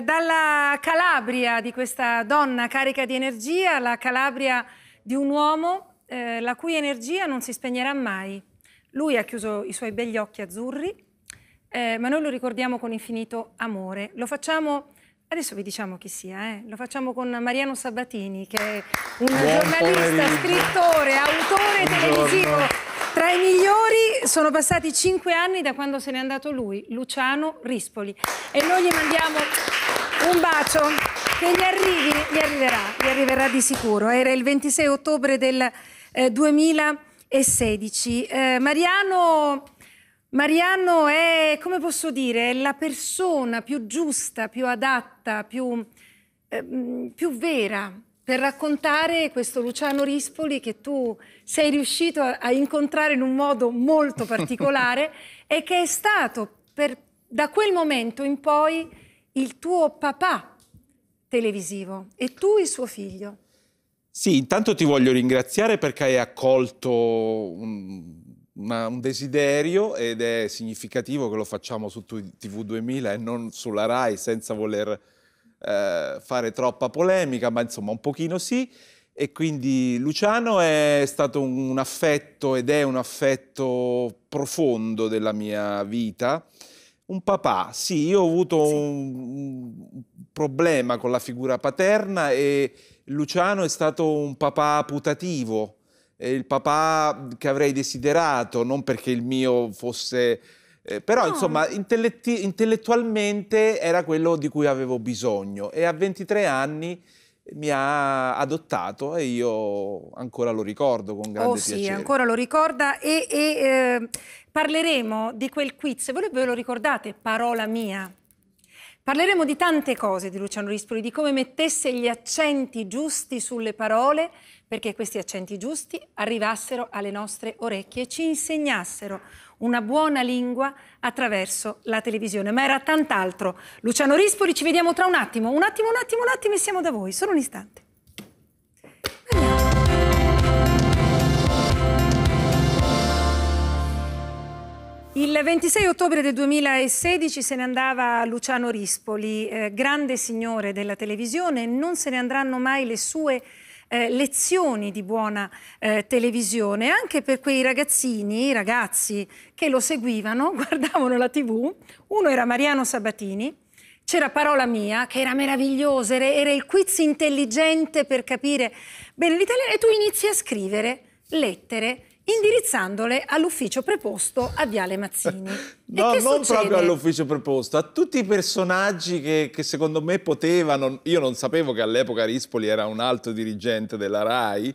eh, dalla Calabria di questa donna carica di energia, la Calabria di un uomo eh, la cui energia non si spegnerà mai. Lui ha chiuso i suoi begli occhi azzurri, eh, ma noi lo ricordiamo con infinito amore. Lo facciamo, adesso vi diciamo chi sia, eh? lo facciamo con Mariano Sabatini, che è un Buon giornalista, pomeriggio. scrittore, autore Buongiorno. televisivo. Tra i migliori sono passati cinque anni da quando se n'è andato lui, Luciano Rispoli. E noi gli mandiamo un bacio che gli arrivi, gli arriverà, gli arriverà di sicuro. Era il 26 ottobre del eh, 2016. Eh, Mariano, Mariano è, come posso dire, è la persona più giusta, più adatta, più, ehm, più vera per raccontare questo Luciano Rispoli che tu sei riuscito a, a incontrare in un modo molto particolare e che è stato per- da quel momento in poi il tuo papà televisivo e tu il suo figlio. Sì, intanto ti voglio ringraziare perché hai accolto un, una- un desiderio ed è significativo che lo facciamo su TV 2000 e non sulla RAI senza voler eh, fare troppa polemica, ma insomma un pochino sì. E quindi Luciano è stato un affetto ed è un affetto profondo della mia vita. Un papà, sì, io ho avuto Sì. un, un problema con la figura paterna e Luciano è stato un papà putativo, il papà che avrei desiderato, non perché il mio fosse... eh, però No. insomma intelletti- intellettualmente era quello di cui avevo bisogno e a 23 anni mi ha adottato e io ancora lo ricordo con grande oh sì, piacere. ancora lo ricorda e, e, eh, parleremo di quel quiz. Voi ve lo ricordate? Parola mia. Parleremo di tante cose di Luciano Rispoli, di come mettesse gli accenti giusti sulle parole perché questi accenti giusti arrivassero alle nostre orecchie e ci insegnassero una buona lingua attraverso la televisione. Ma era tant'altro. Luciano Rispoli, ci vediamo tra un attimo. Un attimo, un attimo, un attimo e siamo da voi. Solo un istante. Il 26 ottobre del 2016 se ne andava Luciano Rispoli, eh, grande signore della televisione, non se ne andranno mai le sue eh, lezioni di buona eh, televisione, anche per quei ragazzini, ragazzi che lo seguivano, guardavano la tv, uno era Mariano Sabatini, c'era Parola Mia, che era meravigliosa, era, era il quiz intelligente per capire bene l'italiano e tu inizi a scrivere lettere indirizzandole all'ufficio preposto a Viale Mazzini. No, non succede? proprio all'ufficio preposto, a tutti i personaggi che, che secondo me potevano. Io non sapevo che all'epoca Rispoli era un alto dirigente della RAI,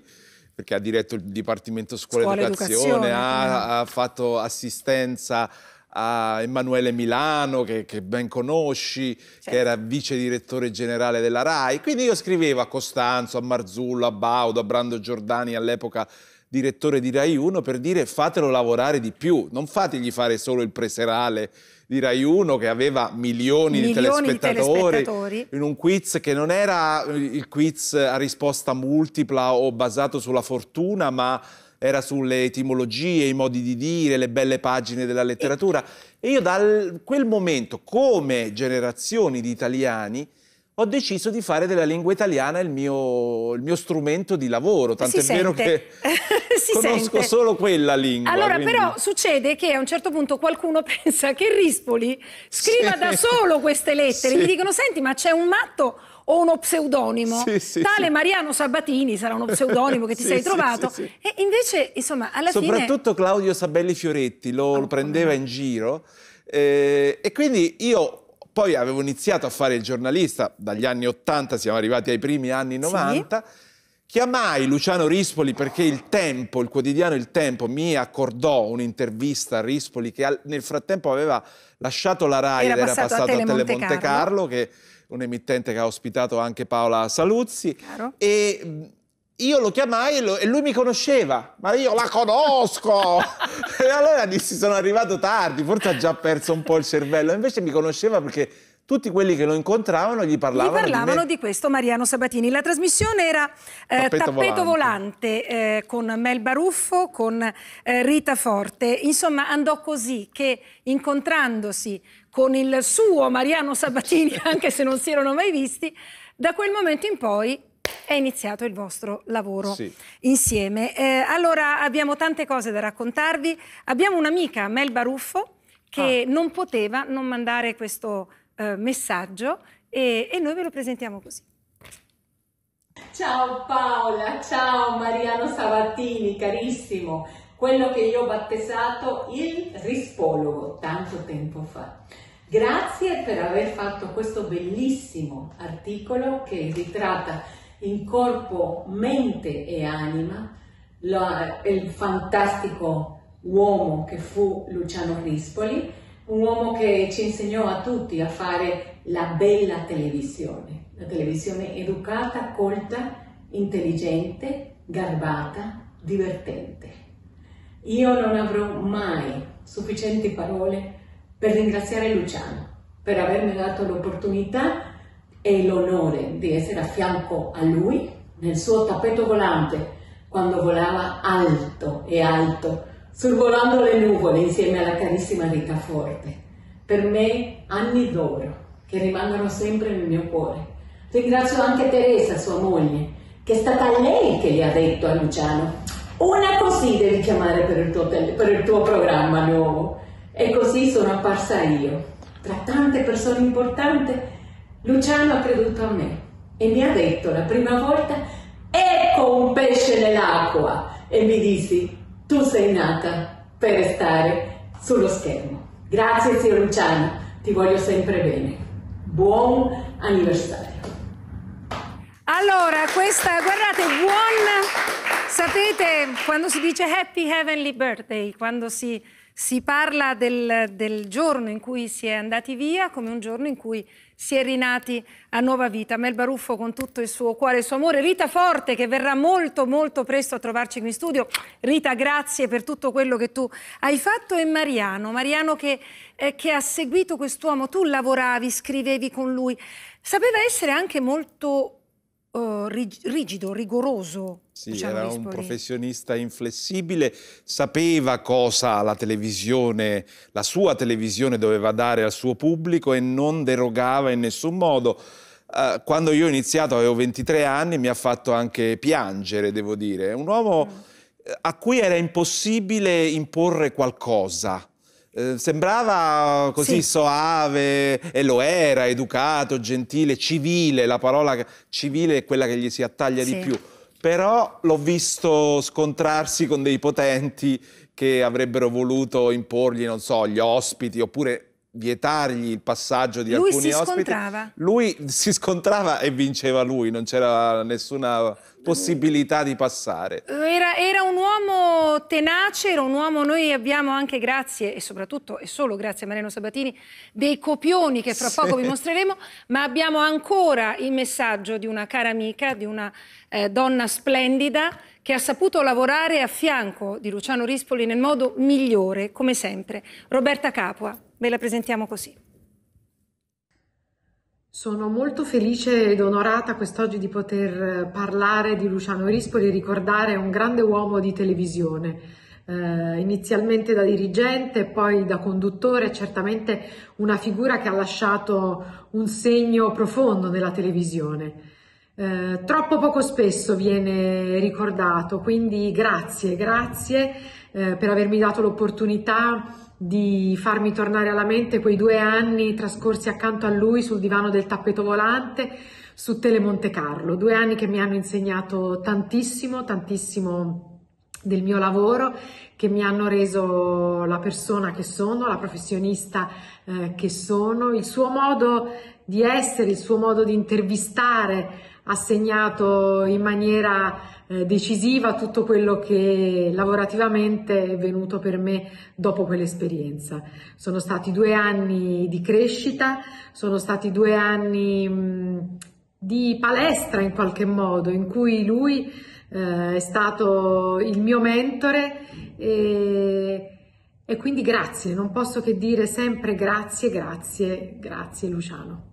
perché ha diretto il Dipartimento Scuola, Scuola Educazione, Educazione, ha, ha fatto assistenza a Emanuele Milano, che, che ben conosci, Certo. che era vice direttore generale della RAI. Quindi io scrivevo a Costanzo, a Marzullo, a Baudo, a Brando Giordani, all'epoca direttore di Rai 1 per dire fatelo lavorare di più, non fategli fare solo il preserale di Rai 1 che aveva milioni, di, Milioni di telespettatori, telespettatori. in un quiz che non era il quiz a risposta multipla o basato sulla fortuna, ma era sulle etimologie, i modi di dire, le belle pagine della letteratura. E io da quel momento, come generazioni di italiani, ho deciso di fare della lingua italiana il mio, il mio strumento di lavoro, tant'è vero sente. che Si conosco sente. solo quella lingua. Allora, quindi- però, succede che a un certo punto qualcuno pensa che Rispoli scriva Sì. da solo queste lettere. Sì. Gli dicono: Senti, ma c'è un matto o uno pseudonimo? Sì, sì, Tale sì. Mariano Sabatini sarà uno pseudonimo che ti sei trovato. E invece, insomma, alla fine. Soprattutto Claudio Sabelli Fioretti lo, Oh, lo prendeva no. in giro eh, e quindi io poi avevo iniziato a fare il giornalista dagli anni 80, siamo arrivati ai primi anni 90. Chiamai Luciano Rispoli perché il Tempo, il quotidiano Il Tempo, mi accordò un'intervista a Rispoli che nel frattempo aveva lasciato la RAI Era ed era passato a passato a Tele Tele Monte Carlo, che è un emittente che ha ospitato anche Paola Saluzzi. Chiaro. E io lo chiamai e, lo- e lui mi conosceva, ma io la conosco! e allora dissi: Sono arrivato tardi, forse ha già perso un po' il cervello. Invece mi conosceva perché tutti quelli che lo incontravano gli parlavano, gli parlavano di, di, questo Mariano Sabatini. La trasmissione era eh, Tappeto, Tappeto, Volante, volante eh, con Mel Baruffo, con eh, Rita Forte. Insomma, andò così che incontrandosi con il suo Mariano Sabatini, anche se non si erano mai visti, da quel momento in poi è iniziato il vostro lavoro sì. insieme. Eh, allora abbiamo tante cose da raccontarvi. Abbiamo un'amica, Mel Baruffo, che ah. non poteva non mandare questo eh, messaggio e, e noi ve lo presentiamo così. Ciao Paola, ciao Mariano Sabatini, carissimo, quello che io ho battezzato il rispologo tanto tempo fa. Grazie per aver fatto questo bellissimo articolo che ritratta in corpo, mente e anima la, il fantastico uomo che fu Luciano Rispoli, un uomo che ci insegnò a tutti a fare la bella televisione, la televisione educata, colta, intelligente, garbata, divertente. Io non avrò mai sufficienti parole per ringraziare Luciano per avermi dato l'opportunità e l'onore di essere a fianco a lui nel suo tappeto volante quando volava alto e alto, sorvolando le nuvole insieme alla carissima Rita Forte. Per me anni d'oro che rimangono sempre nel mio cuore. Ringrazio anche Teresa, sua moglie, che è stata lei che gli ha detto a Luciano, una così devi chiamare per il tuo, per il tuo programma nuovo. E così sono apparsa io, tra tante persone importanti Luciano ha creduto a me e mi ha detto la prima volta, ecco un pesce nell'acqua e mi dissi, tu sei nata per stare sullo schermo. Grazie zio Luciano, ti voglio sempre bene. Buon anniversario. Allora, questa, guardate, buon... Sapete, quando si dice Happy Heavenly Birthday, quando si si parla del, del, giorno in cui si è andati via come un giorno in cui si è rinati a nuova vita. Mel Baruffo con tutto il suo cuore e il suo amore. Rita Forte che verrà molto molto presto a trovarci qui in studio. Rita grazie per tutto quello che tu hai fatto e Mariano, Mariano che, eh, che ha seguito quest'uomo. Tu lavoravi, scrivevi con lui. Sapeva essere anche molto uh, rigido, rigoroso. Sì, diciamo, era un professionista inflessibile, sapeva cosa la televisione, la sua televisione doveva dare al suo pubblico e non derogava in nessun modo. Uh, quando io ho iniziato avevo 23 anni, mi ha fatto anche piangere, devo dire. Un uomo mm. a cui era impossibile imporre qualcosa eh, sembrava così sì. soave e lo era, educato, gentile, civile, la parola civile è quella che gli si attaglia sì. di più. Però l'ho visto scontrarsi con dei potenti che avrebbero voluto imporgli, non so, gli ospiti oppure vietargli il passaggio di lui alcuni ospiti. Lui si scontrava. Lui si scontrava e vinceva lui, non c'era nessuna possibilità di passare. Era, era, un uomo tenace, era un uomo, noi abbiamo anche grazie e soprattutto e solo grazie a Mariano Sabatini dei copioni che fra sì. poco vi mostreremo, ma abbiamo ancora il messaggio di una cara amica, di una eh, donna splendida che ha saputo lavorare a fianco di Luciano Rispoli nel modo migliore, come sempre. Roberta Capua, ve la presentiamo così. Sono molto felice ed onorata quest'oggi di poter parlare di Luciano Rispoli e ricordare un grande uomo di televisione. Eh, inizialmente da dirigente, poi da conduttore, certamente una figura che ha lasciato un segno profondo nella televisione. Eh, troppo poco spesso viene ricordato, quindi grazie, grazie eh, per avermi dato l'opportunità di farmi tornare alla mente quei due anni trascorsi accanto a lui sul divano del tappeto volante su Tele Carlo, due anni che mi hanno insegnato tantissimo, tantissimo del mio lavoro, che mi hanno reso la persona che sono, la professionista eh, che sono, il suo modo di essere, il suo modo di intervistare ha segnato in maniera eh, decisiva tutto quello che lavorativamente è venuto per me dopo quell'esperienza. Sono stati due anni di crescita, sono stati due anni mh, di palestra in qualche modo, in cui lui eh, è stato il mio mentore e E quindi grazie, non posso che dire sempre grazie, grazie, grazie Luciano.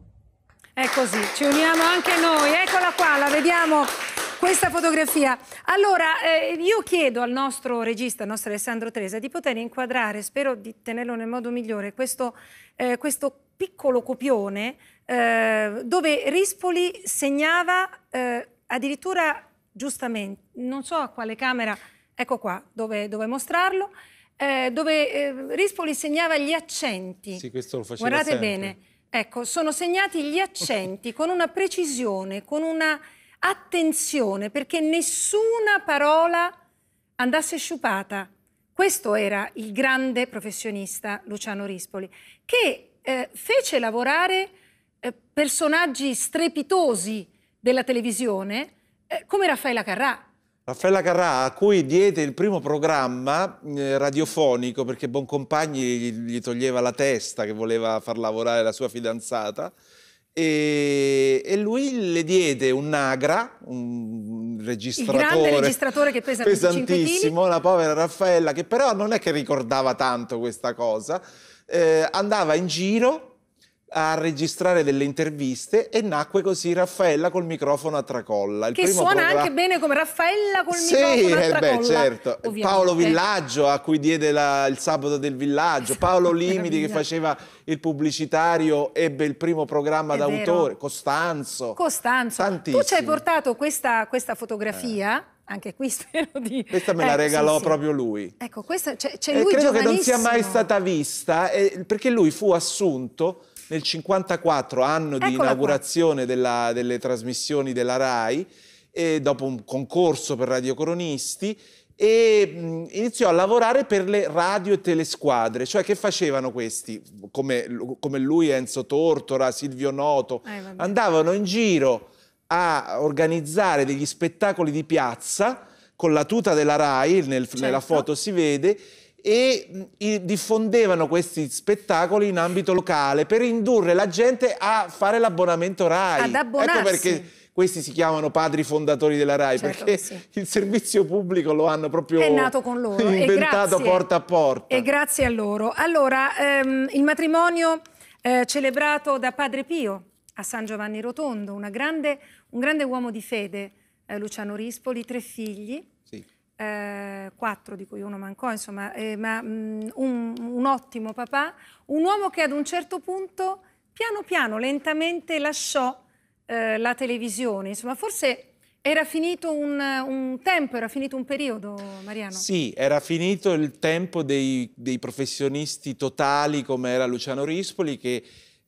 È così, ci uniamo anche noi, eccola qua, la vediamo questa fotografia. Allora, eh, io chiedo al nostro regista, al nostro Alessandro Tresa, di poter inquadrare, spero di tenerlo nel modo migliore, questo, eh, questo piccolo copione eh, dove Rispoli segnava eh, addirittura giustamente, non so a quale camera, ecco qua, dove, dove mostrarlo, eh, dove eh, Rispoli segnava gli accenti. Sì, questo lo faceva Guardate sempre. bene, ecco, sono segnati gli accenti con una precisione, con una attenzione, perché nessuna parola andasse sciupata. Questo era il grande professionista Luciano Rispoli, che eh, fece lavorare eh, personaggi strepitosi della televisione eh, come Raffaella Carrà. Raffaella Carrà, a cui diede il primo programma eh, radiofonico perché Boncompagni gli, gli toglieva la testa che voleva far lavorare la sua fidanzata e, e lui le diede un Nagra, un Il registratore, grande registratore che pesa 25 kg. pesantissimo, la povera Raffaella che però non è che ricordava tanto questa cosa, eh, andava in giro a registrare delle interviste e nacque così Raffaella col microfono a tracolla. Il Che suona programma- anche bene come Raffaella col sì, microfono a eh beh, tracolla, certo. ovviamente. Paolo Villaggio a cui diede la- il sabato del villaggio, Paolo Limiti che faceva il pubblicitario, ebbe il primo programma d'autore. Costanzo. Costanzo, tu Tantissimi. ci hai portato questa, questa fotografia, anche qui spero di... Questa me la Eh, regalò sì, sì. proprio lui. Ecco, questa c'è, c'è E lui credo che non sia mai stata vista eh, perché lui fu assunto nel 54, anno di Eccola inaugurazione della- delle trasmissioni della RAI, e dopo un concorso per radiocronisti e iniziò a lavorare per le radio e telesquadre, cioè che facevano questi, come, come lui Enzo Tortora, Silvio Noto, Eh, andavano in giro a organizzare degli spettacoli di piazza con la tuta della RAI, nel- nella Certo. foto si vede, e diffondevano questi spettacoli in ambito locale per indurre la gente a fare l'abbonamento RAI. Ad abbonarsi. Ecco perché questi si chiamano padri fondatori della RAI, Certo perché sì. il servizio pubblico lo hanno proprio È nato con loro. inventato grazie- porta a porta. E grazie a loro. Allora, ehm, il matrimonio eh, celebrato da Padre Pio a San Giovanni Rotondo, una grande- un grande uomo di fede, eh, Luciano Rispoli, tre figli. Sì. Eh, quattro di cui uno mancò, insomma, eh, ma mm, un, un ottimo papà, un uomo che ad un certo punto, piano piano, lentamente lasciò eh, la televisione, insomma, forse era finito un, un tempo, era finito un periodo, Mariano. Sì, era finito il tempo dei, dei professionisti totali come era Luciano Rispoli che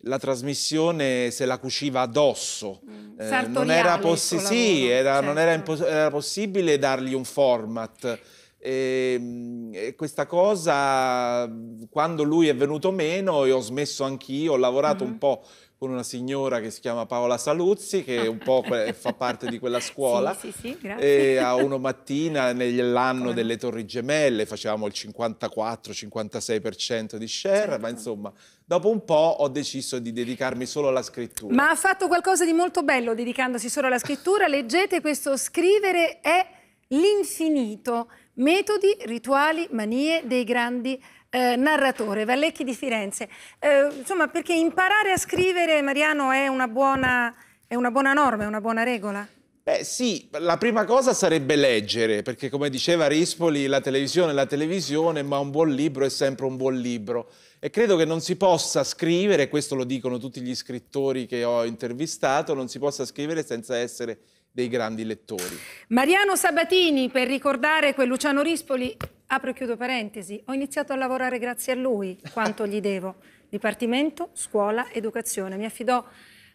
la trasmissione se la cuciva addosso. Mm. Eh, non era, possi- sì, era- non era, certo. era possibile dargli un format. E, e questa cosa, quando lui è venuto meno, e ho smesso anch'io, ho lavorato Mhm. un po' con una signora che si chiama Paola Saluzzi, che un po' fa parte di quella scuola. Sì, sì, sì, grazie. E a uno mattina nell'anno delle Torri Gemelle facevamo il 54-56% di share, Certo. ma insomma, dopo un po' ho deciso di dedicarmi solo alla scrittura. Ma ha fatto qualcosa di molto bello dedicandosi solo alla scrittura. Leggete questo scrivere è l'infinito. Metodi, rituali, manie dei grandi eh, narratori. Vallecchi di Firenze. Eh, insomma, perché imparare a scrivere, Mariano, è una buona, è una buona norma, è una buona regola. Beh sì, la prima cosa sarebbe leggere, perché come diceva Rispoli, la televisione è la televisione, ma un buon libro è sempre un buon libro. E credo che non si possa scrivere, questo lo dicono tutti gli scrittori che ho intervistato, non si possa scrivere senza essere dei grandi lettori. Mariano Sabatini, per ricordare quel Luciano Rispoli, apro e chiudo parentesi, ho iniziato a lavorare grazie a lui, quanto gli devo. Dipartimento, scuola, educazione. Mi affidò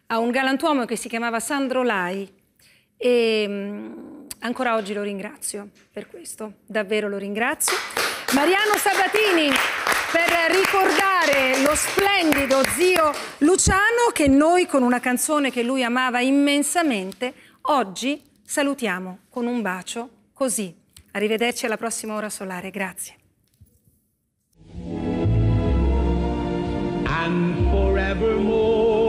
a un galantuomo che si chiamava Sandro Lai e mm, ancora oggi lo ringrazio per questo, davvero lo ringrazio. Mariano Sabatini per ricordare lo splendido zio Luciano che noi con una canzone che lui amava immensamente oggi salutiamo con un bacio così. Arrivederci alla prossima ora solare, grazie. and forevermore.